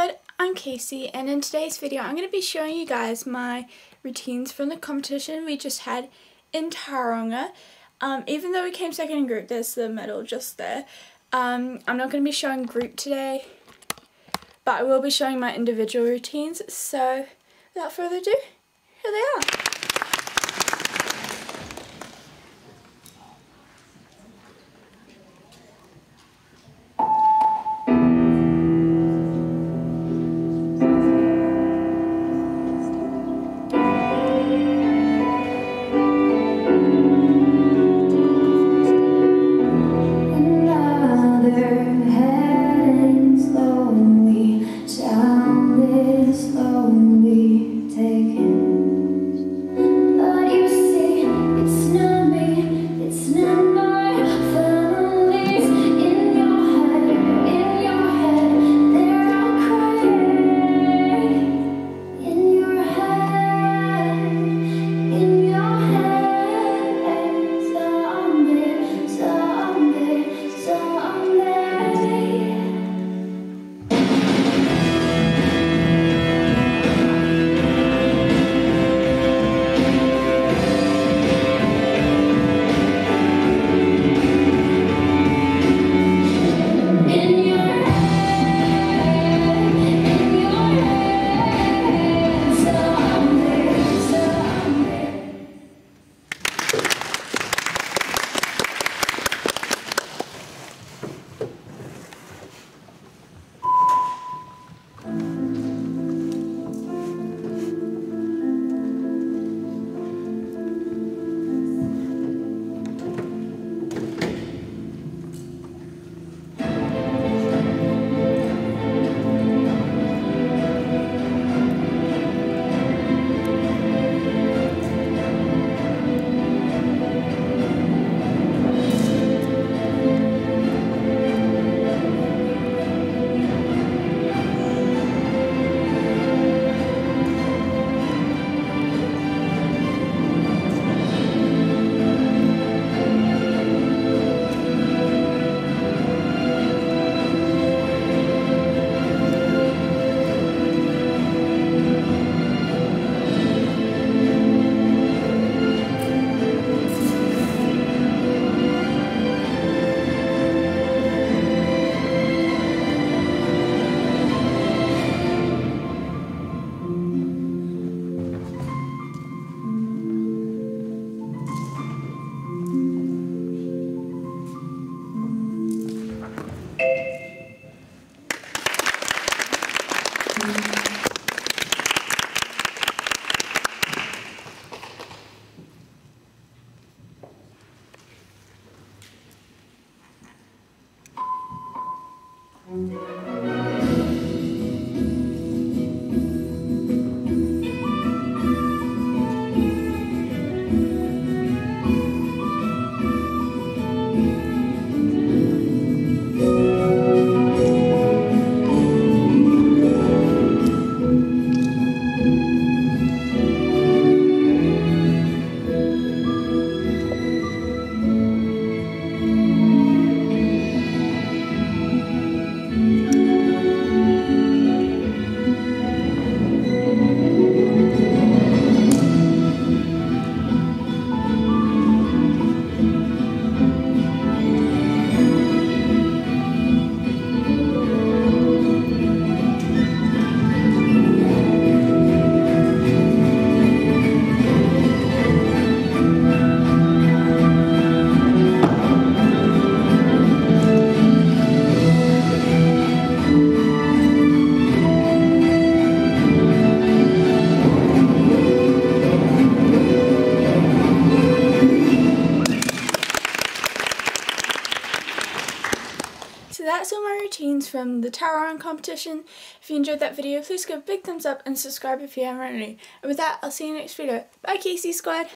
Squad, I'm Casey and in today's video I'm going to be showing you guys my routines from the competition we just had in Tauranga. Um, even though we came second in group, there's the medal just there. Um, I'm not going to be showing group today, but I will be showing my individual routines. So without further ado, here they are. Thank mm -hmm. you. So that's all my routines from the Tauranga competition. If you enjoyed that video, please give a big thumbs up and subscribe if you haven't already. And with that, I'll see you in the next video. Bye Casey Squad!